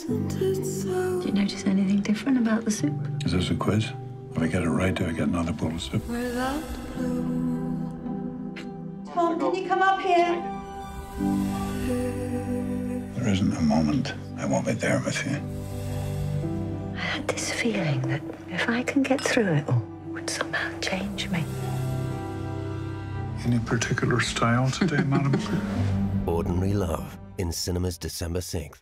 Did you notice anything different about the soup? Is this a quiz? If I get it right, do I get another bowl of soup? Tom, can you come up here? There isn't a moment I won't be there with you. I had this feeling that if I can get through it all, it would somehow change me. Any particular style today, madam? Ordinary Love in cinemas December 6th.